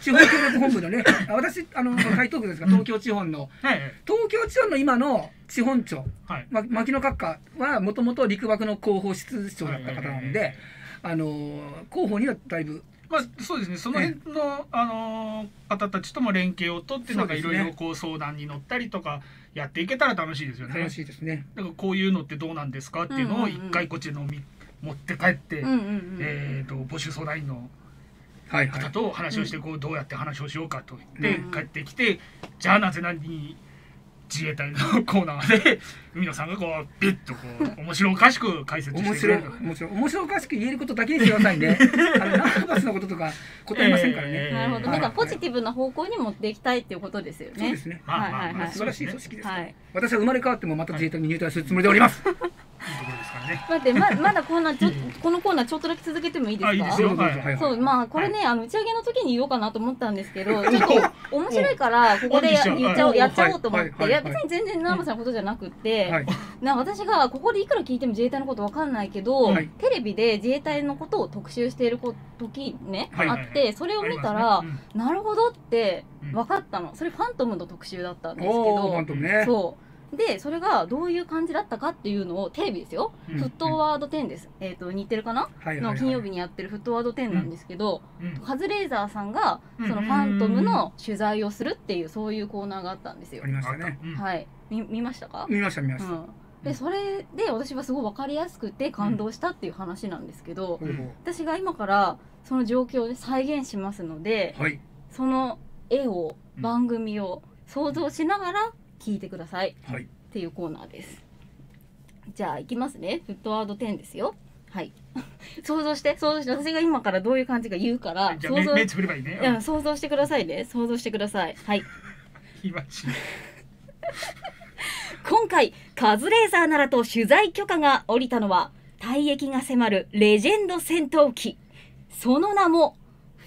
地方協力本部のねあ私あの台東区ですが東京地方の。はい。東京地方の今の地本庁。はい。ま、牧野閣下はもともと陸幕の広報室長だった方なんで、はいあの広報にはだいぶ。まあそうですね。その辺の、あのー方たちとも連携を取ってなんかいろいろこう相談に乗ったりとかやっていけたら楽しいですよね。楽しいですね。だからこういうのってどうなんですかっていうのを一回こっちのみ持って帰って。えー、と募集相談員の方。と話をしてこうどうやって話をしようかと言ってうん帰ってきてじゃあなぜなに自衛隊のコーナーで 海野さんがこうビュッとこう面白おかしく解説してく面白いれる面白い面白おかしく言えることだけにしてくださいね。あのナーバスなこととか答えませんからね。えーなるほど、はいなんかポジティブな方向に持っていきたいっていうことですよね。そうですね。まあまあまあはいはいはい素晴らしい組織です。はい。私は生まれ変わってもまた自衛隊に入隊するつもりでおります。いいね。待ってままだコーナーちょこのコーナーちょっとだけ続けてもいいですか？あいいですよ。はいはいそうまあこれね、あの打ち上げの時に言おうかなと思ったんですけどちょっと面白いからここでやっちゃおうはい。やっちゃおうと思って、はいはいい。や別に全然ナーマさんのことじゃなくって、はい。な私がここでいくら聞いても自衛隊のことわかんないけど、はい。テレビで自衛隊のことを特集しているこ時ね、はいあってそれを見たら、なるほどってうん。分かったの。それファントムの特集だったんですけどントムね。そうでそれがどういう感じだったかっていうのをテレビですよ、うん。フットワード10です、えっ、と日テレかな、はいはいはい。の金曜日にやってるフットワード10なんですけど、うん。カズレーザーさんがそのファントムの取材をするっていうそういうコーナーがあったんですよ。あり。ましたね。うん。はい、み見ましたか？見ました見ました。うん。でそれで私はすごい分かりやすくて感動したっていう話なんですけど、ほうほ私が今からその状況を再現しますのでうはい。その絵をうん。番組を想像しながら聞いてください。はい。っていうコーナーです。じゃあいきますね。フットワード10ですよ。はい。想像して。想像して。私が今からどういう感じか言うから想像目つぶればいいね。いや想像してくださいね。想像してください。はい。今回カズレーザーならと取材許可が下りたのは退役が迫るレジェンド戦闘機。その名も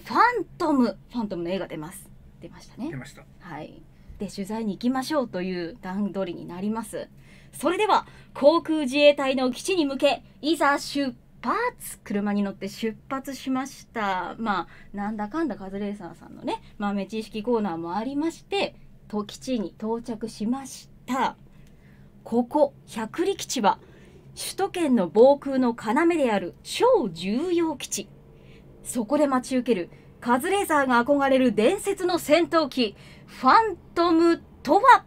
ファントム。ファントムの絵が出ます。出ましたね。出ました。はいで取材に行きましょうという段取りになります。それでは航空自衛隊の基地に向けいざ出発。車に乗って出発しました。まあなんだかんだカズレーザーさんのね豆知識コーナーもありましてと基地に到着しました。ここ百里基地は首都圏の防空の要である超重要基地。そこで待ち受けるカズレーザーが憧れる伝説の戦闘機ファントムとは？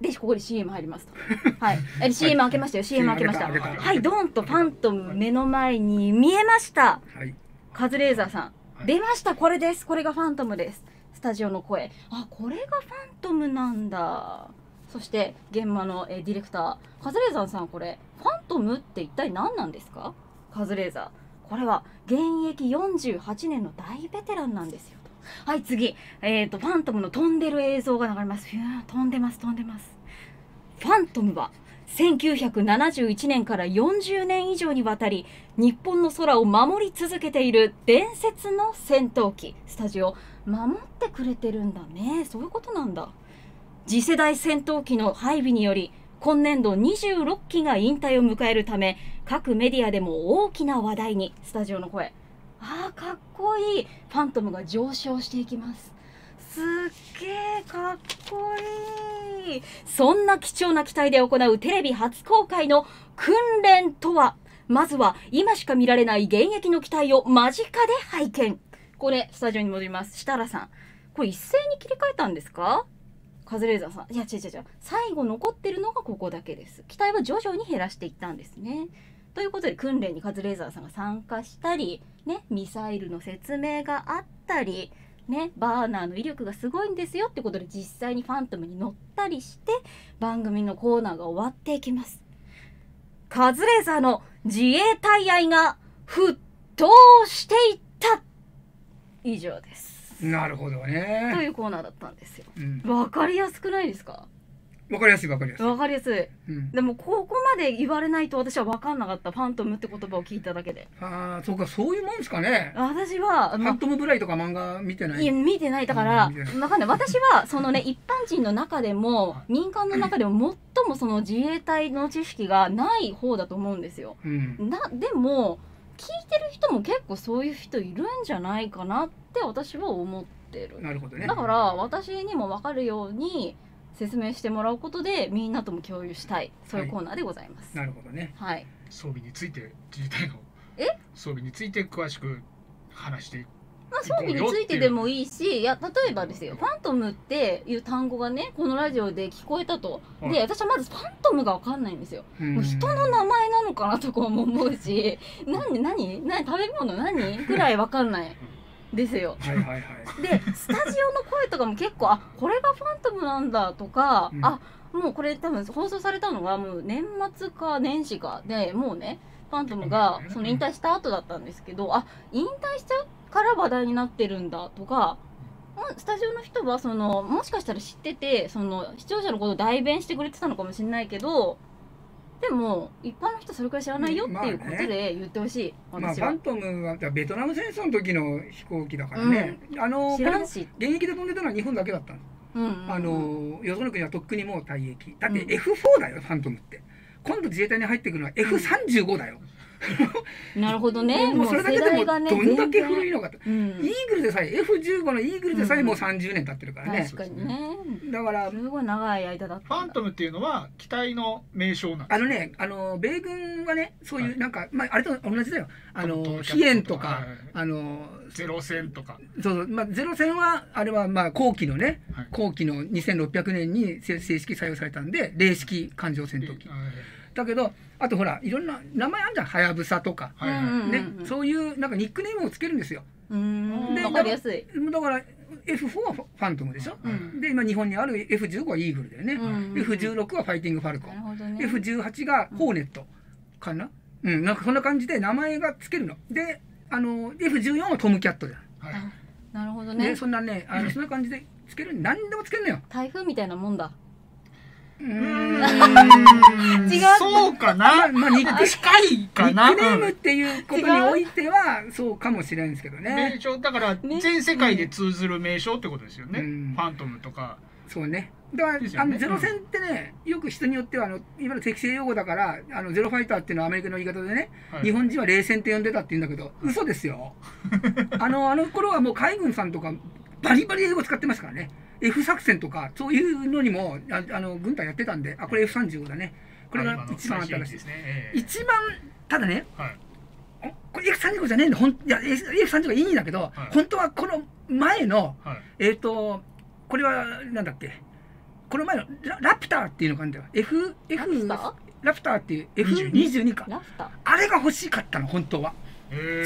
でここで CM 入りますと。はい。え CM 開けましたよ。CM 開けました。はいドーンとファントム目の前に見えました。はい。カズレーザーさん。はい。出ました。これです。これがファントムです。スタジオの声。あこれがファントムなんだ。そして現場のえーディレクター。カズレーザーさんこれファントムって一体何なんですか？カズレーザー。これは現役48年の大ベテランなんですよはい次。えっ、とファントムの飛んでる映像が流れます。ふー飛んでます飛んでます。ファントムは1971年から40年以上にわたり日本の空を守り続けている伝説の戦闘機。スタジオ守ってくれてるんだね。そういうことなんだ。次世代戦闘機の配備により今年度26機が引退を迎えるため各メディアでも大きな話題に。スタジオの声。あーかっこいい。ファントムが上昇していきます。すっげえかっこいい。そんな貴重な機体で行うテレビ初公開の訓練とは？まずは今しか見られない現役の機体を間近で拝見。これスタジオに戻ります。設楽さん。これ一斉に切り替えたんですか？カズレーザーさん。いや違う違う違う。最後残ってるのがここだけです。機体は徐々に減らしていったんですね。ということで訓練にカズレーザーさんが参加したりねミサイルの説明があったりね、バーナーの威力がすごいんですよってことで実際にファントムに乗ったりして番組のコーナーが終わっていきます。カズレーザーの自衛隊愛が沸騰していった。以上です。なるほどとねいうコーナーだったんですよ。うん。わかりやすくないですか？わかりやすいわかりやすい。わかりやすい。うん。でもここまで言われないと私は分かんなかった。ファントムって言葉を聞いただけで。ああそうかそういうもんですかね。私はファントムブライとか漫画見てない。いや見てない。だからうん見てない。わかんない。私はそのね一般人の中でも民間の中でも最もその自衛隊の知識がない方だと思うんですよ。うん。なでも聞いてる人も結構そういう人いるんじゃないかなって私は思ってる。なるほどね。だから私にも分かるように説明してもらうことでみんなとも共有したいそういうコーナーでございます。なるほどね。はい、装備について自衛隊のえ装備について詳しく話していくまあ、装備についてでもいいしいや例えばですよファントムっていう単語がねこのラジオで聞こえたと。はい。で私はまずファントムが分かんないんですよ。うん。もう人の名前なのかなとかも思うし何何？何？食べ物何？ぐらい分かんないですよ。はいはいはい。でスタジオの声とかも結構あこれがファントムなんだとか、うん。あもうこれ多分放送されたのがもう年末か年始かでもうねファントムがその引退した後だったんですけどあ引退しちゃうから話題になってるんだとかスタジオの人はそのもしかしたら知っててその視聴者のことを代弁してくれてたのかもしれないけどでも一般の人それくらい知らないよっていうことで言ってほしい、まあ、私は、ファントムはベトナム戦争の時の飛行機だからね、あのこれも知らんし、現役で飛んでたのは日本だけだったの、うんうんうん。あのよその国はとっくにもう退役。だってうん。F4 だよ、ファントムって。今度自衛隊に入ってくるのは F35 だよ、なるほどね。もうそれだけでもどんだけ古いのかと、うんイーグルでさえ F15 のイーグルでさえもう30年経ってるからね、確かにね。だからすごい長い間だファントムっていうのは機体の名称なんですあのね、あの米軍はね、そういう、はい。なんか、まあ、あれと同じだよ。あトの飛燕とか、はいあのゼロ戦とか、そうそう、まあ、ゼロ戦は、あれは、まあ、後期のね、はい。後期の2600年に正正式採用されたんで、零式艦上戦闘機。はいだけど、あとほら、いろんな名前あるじゃん、はやぶさとか。ね、そういう、なんかニックネームをつけるんですよ。でわかりやすい。だから、F4 はファントムでしょ。うん。で、今日本にある F15 はイーグルだよね。うん F16 はファイティングファルコン。ね。F18 がホーネットかな、うん、なんかそんな感じで名前がつけるの。で、あの F14 はトムキャットじゃん。はい。あなるほどね、ねそんなね、あのそんな感じでつける、何でもつけるのよ。台風みたいなもんだうん。違う。そうかまあ、なまあ、ニック近いかな。ニックネームっていうことにおいてはそうかもしれないんですけど名ね。称。だからね。全世界で通ずる名称ってことですよね、うん。ファントムとか。そうね。だから、ね。のゼロ戦ってね、よく人によってはあの今の適正用語だからあのゼロファイターっていうのはアメリカの言い方でね、はい。日本人は冷戦って呼んでたって言うんだけど嘘ですよ。あのあの頃はもう海軍さんとかバリバリ英語使ってますからね。F 作戦とかそういうのにもああの軍隊やってたんであこれ F35 だね。これが一番新しい。ですね、ええ。一番ただねはい。おこれ F35 じゃねえんだ。ほんいや F35 いいんだけど、はい。本当はこの前のはい。えっ、とこれはなんだっけこの前のララプターっていうのがあるんだよ。F, F ラプター？ラプターっていう22 F22 か。ラフタあれが欲しかったの本当は。ええ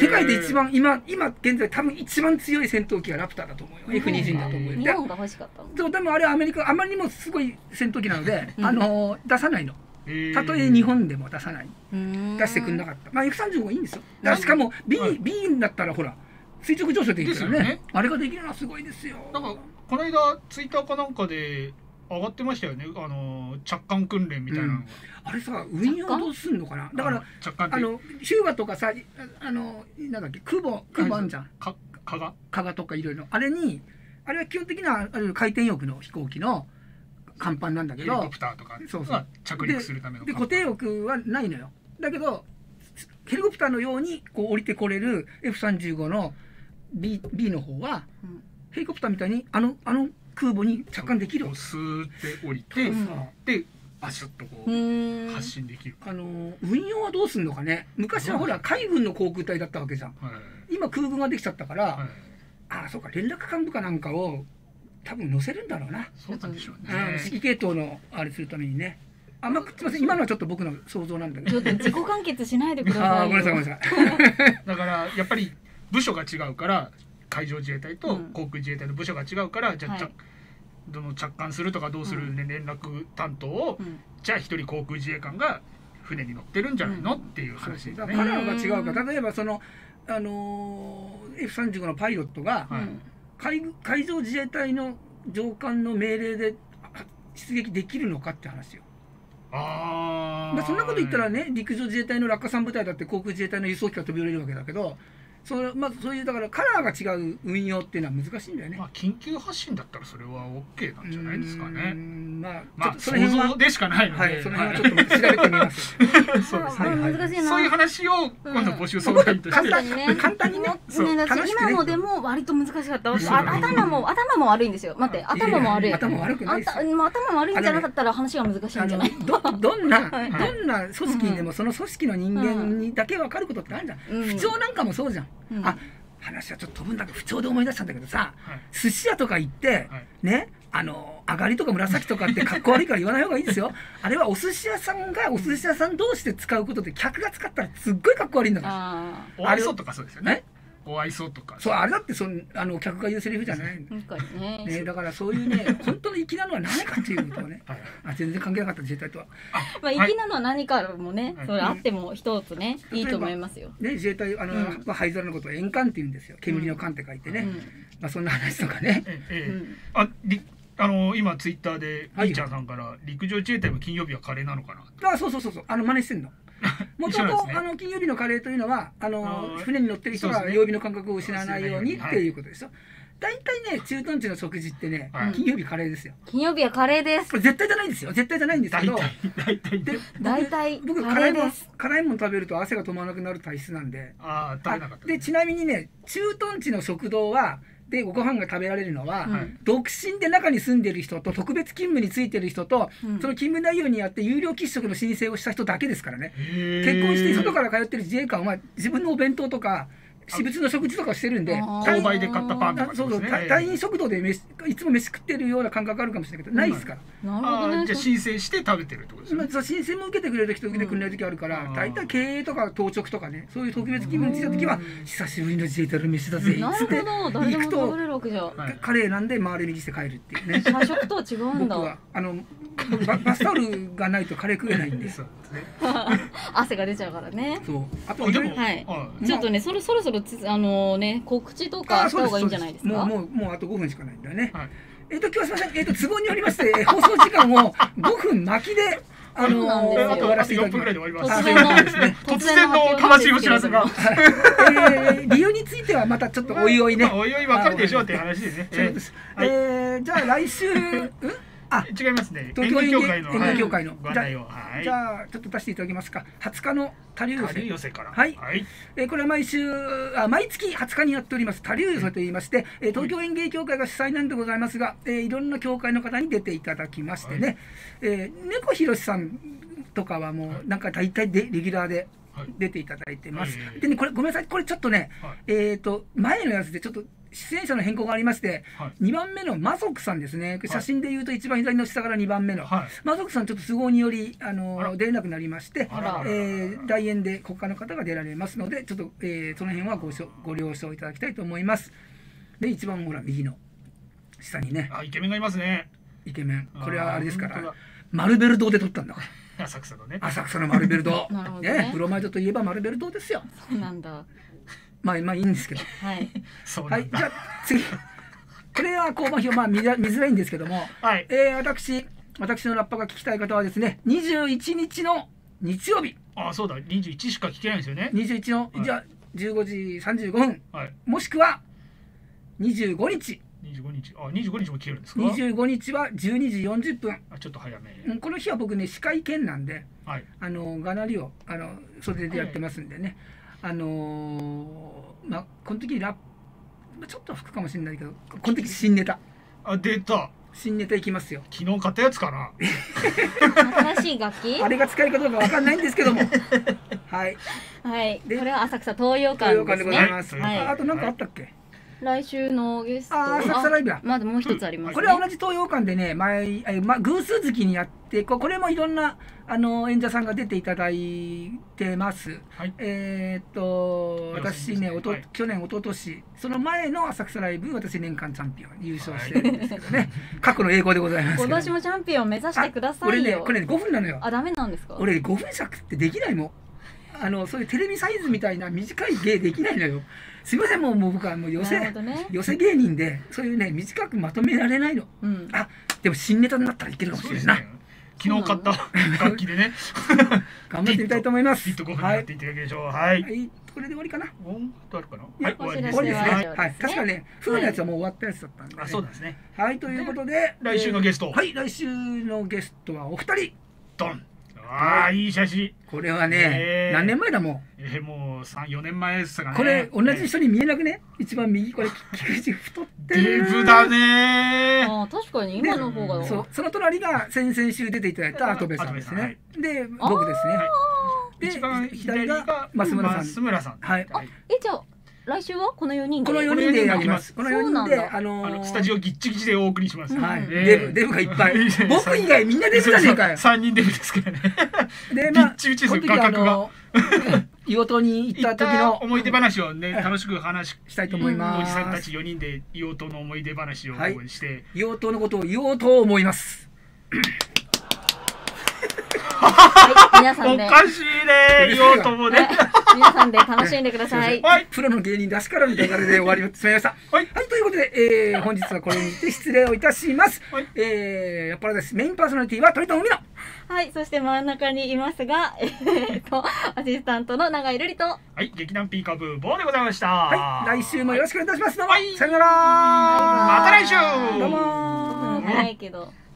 世界で一番今今現在多分一番強い戦闘機はラプターだと思うよ。F22 だと思うよ。で日本が欲しかったの。そうでもあれはアメリカあまりにもすごい戦闘機なので、うん。あのー出さないの。ええたとえ日本でも出さない。出出してくんなかった。まあ F35 がいいんですよ。しかも B,、はい。B だったらほら垂直上昇できるからね。ですよね。あれができるのはすごいですよ。なんかこの間ツイッターかなんかで上がってましたよね。あの着艦訓練みたいなのが、あれさ運用どうすんのかな？だからあの着艦ってあのヒューガとかさああのなんだっけ空母空母あんじゃん。か？かが加賀とかいろいろ。あれにあれは基本的にはあれ回転翼の飛行機の甲板なんだけど。ヘリコプターとかそうそう。が着陸するためので固定翼はないのよ。だけどヘリコプターのようにこう降りてこれる F35 の B, B の方はうん。ヘリコプターみたいにあのあの空母に着艦できる。スーって降りて、うんで足っとこう発進できる、あの運用はどうすんのかね昔はほら海軍の航空隊だったわけじゃんはい今空軍ができちゃったから、はい、ああそうか連絡幹部かなんかを多分載せるんだろうな、そうなんでしょうあのね指揮系統のあれするためにねあんますみません今のはちょっと僕の想像なんだけどちょっと自己完結しないでくださいよごめんなさいごめんなさいだからやっぱり部署が違うから海上自衛隊とうん。航空自衛隊の部署が違うから、じゃあ、はい。着どの着艦するとかどうする、ね連絡担当を、うん。じゃあ一人航空自衛官が船に乗ってるんじゃないの、っていう話ですね。そうだからカラーが違うか。ら例えばそのあのー F35 のパイロットがはい。うん。海海上自衛隊の上官の命令であ出撃できるのかって話よ。あー。まあ、そんなこと言ったらね陸上自衛隊の落下傘部隊だって航空自衛隊の輸送機が飛び降りるわけだけどその、まあ、そういうだからカラーが違う運用っていうのは難しいんだよね。まあ、緊急発進だったらそれは OK なんじゃないですかね。んまあ、まあちょっとその辺は想像でしかないので、はい、その辺はちょっと調べてみます。そうですはいはい難しいなそういう話を今度募集相談員として、簡単にね簡単にね。そうね、今のでも割と難しかった。頭も頭も悪いんですよ。待って、頭も悪い。やや頭悪くないですあたまあ頭悪いんじゃなかったら話が難しいあんじゃない？のどどんな、はいどんな組織にでもその組織の人間にだけ分かることってあるじゃん、うん不調なんかもそうじゃん、うん。あ話はちょっと飛ぶんだけど不調で思い出したんだけどさはい。寿司屋とか行って、はい。ねあの上がりとか紫とかってかっこ悪いから言わない方がいいですよ。あれはお寿司屋さんがお寿司屋さん同士で使うことで客が使ったらすっごいかっこ悪いんだから。あお愛想とかそうですよね。お愛想とか。そうあれだってそのあの客が言うセリフじゃないあ、確かにね。ね、だからそういうね本当の粋なのは何かっていうことをねはいあ全然関係なかった自衛隊とは。まあ粋なのは何かもね、はい。それあっても一つね、いいと思いますよ。ね、自衛隊あの、うん。まあ、灰皿のことを円環って言うんですよ。煙の環って書いてね、うん。まあ、そんな話とかね。ええええ。うん。ありあの今ツイッターではいい。ーちゃんさんから陸上自衛隊も金曜日はカレーなのかな。あそうそうそうそう。あの真似してんのもともと、あの金曜日のカレーというのはあの船に乗ってる人が曜日の感覚を失わないようにはい。っていうことですよ。大体ね駐屯地の食事ってね、はい。金曜日カレーですよ。金曜日はカレーです。これ絶対じゃないんですよ。絶対じゃないんですけど。大体大体。で 大体僕カ辛いもんレーです。辛いもん食べると汗が止まらなくなる体質なんで。ああ食べなかった。でちなみにね駐屯地の食堂はでご飯が食べられるのは、うん。独身で中に住んでる人と特別勤務についてる人と、うん。その勤務内容にあって有料喫食の申請をした人だけですからね。結結婚して外から通ってる自衛官は自分のお弁当とか私物の食事とかをしてるんで購買で買ったパンとあそうそう。かですね。隊隊員食堂で飯いつも飯食ってるような感覚あるかもしれないけど、ないですから。なるほあどね。ーじゃあ申請して食べてるってことですね。まあ申請も受けてくれる時と受けてくれない時あるから、うん。大体経営とか当直とかねそういう特別勤務についた時は、うん。久しぶりの自衛隊の飯だぜなっつってるほど。誰でも行くと食べれるわけじゃ。はいカレーなんで回れ右して帰るっていうね。社食とは違うん僕だはあの僕ババスタオルがないとカレー食えないんですね。汗が出ちゃうからね。そう。あとあでも、はい。あちょっとねそろそろそろつあのね告知とかした方がいいんじゃないですか？もうもうもうあと5分しかないんだよね、はい。えっ、と今日はすみませんえっ、と都合によりましてえー 放送時間を5分巻きであのそうなんですよ。ー終わらせていただ4き分ぐらいで終わります。あ突然のそうですね。突然の魂の知らせが。えー理由についてはまたちょっとおいおいね、まあおいおい分かるでしょうっていう話ですね。そうです。はいえーじゃあ来週、ん？あ、違いますね。東京演芸協会の演芸協会のはい。はい。じゃあちょっと出していただけますか。20日の他流寄せ。から。はいはい。えーこれは毎週あ毎月20日にやっております他流寄せといいまして、えー東京演芸協会が主催なんでございますが、えーいろんな協会の方に出ていただきましてね、はえー猫ひろしさんとかはもうなんか大体でレギュラーではい。出ていただいてます。はいでねこれごめんなさいこれちょっとね、はいえっ、と前のやつでちょっと出演者の変更がありまして、はい。2番目の魔族さんですね。写真で言うと一番左の下から2番目の、はい。魔族さんちょっと都合によりああのら。出れなくなりましてえー来園で他の方が出られますのでちょっと、えーその辺はごしょご了承いただきたいと思います。で一番ほら右の下にね。あ、イケメンがいますね。イケメン。これはあれですからマルベル堂で撮ったんだから。浅草のね。浅草のマルベル堂 なるほどね。ブロマイドといえばマルベル堂ですよ。そうなんだまあまあいいんですけどはい そうなんはい、じゃだ。あ次。これは交番表、まあ見づらいんですけども、はい。えー、私、私のラッパが聞きたい方はですね、21日の日曜日、あ、そうだ。21しか聞けないんですよね。21の、はいじゃあ15時35分、はい。もしくは25日、25日。あ、25日も聞けるんですか？25日は12時40分。あ、ちょっと早め。うんこの日は僕ね、司会兼なんで、はい。あのがなりをあの袖でやってますんでね、あのーまあこの時ラップちょっと吹くかもしれないけどこの時新ネタ。あ、出た。新ネタいきますよ。昨日買ったやつかな。新しい楽器？あれが使えるかどうかわかんないんですけども。はい。はい。こでれは浅草東洋東洋館で館ですございます、はい。ああと何かあったっけ、来週のゲスト。あー浅草ライブだ。まだもう一つありますね。これは同じ東洋館でね前え、ま、偶数月にやってここれもいろんなあの演者さんが出ていただいてます。はい。えーっと私ねおと、はい。去年一昨年その前の浅草ライブ私年間チャンピオン優勝してるんですけどね、過去の栄光でございますけど。今年もチャンピオン目指してくださ俺いよ。ねこれね5分なのよ。あダメなんですか？俺5分尺ってできないもんあのそういうテレビサイズみたいな短い芸できないのよ。すいませんもうもう僕はもう寄せどね。寄せ芸人でそういうね短くまとめられないの。うん。あでも新ネタになったらいけるかもしれな。いね。昨日買った楽器でね。頑張ってみたいと思います。きっと5分はい。やっていただけでしょう。はい。はい。これで終わりかな？おんとあるかな？いやはい、終わりです終わりですね。以上ですね。はい。確かね風のやつはもう終わったやつだったんで、ね。あ、そうなんですね。はいということで来週のゲストえーはい来週のゲストはお二人。ドン。ああ、いい写真。これはね、ねえ。何年前だもえー、もう三四年前ですかね。うこれ同じね人に見えなくね？一番右これ菊池太ってる。デなブだね。あー確かに今の方が。そうその隣が先々週出ていただいた跡部さんですね。跡部で僕ですね。で一番左が増村さん。増村さん。はい。えじゃあ来週はこの4人で？この4人でやります。この4人であのスタジオギッチギチでお送りします。うんはい、うん。デブデブがいっぱい。僕以外みんなデブじゃねえかよ。三人デブですからね。でぎっちぎちです画角が。あの硫黄島に行行ったっ時の思い出話をねはい楽しく話ししたいと思います。おじさんたち4人で硫黄島の思い出話をはい。して、硫黄島のことを言おうと思います。はい皆さんで。おかしいね。硫黄島もね。皆さんで楽しんでください。はいプロの芸人らしからぬ流れで終わりましまいました。はいということで、えー本日はこれにて失礼をいたします。はいえー、やっぱりです。メインパーソナリティは鳥と海野。はい、そして真ん中にいますが、えー、と、アシスタントの永井瑠璃と、はい劇団ピーカブーボーでございましたはい、来週もよろしくお願いいたします。どうも、はいさよなら。また来週どうも5分早いけど。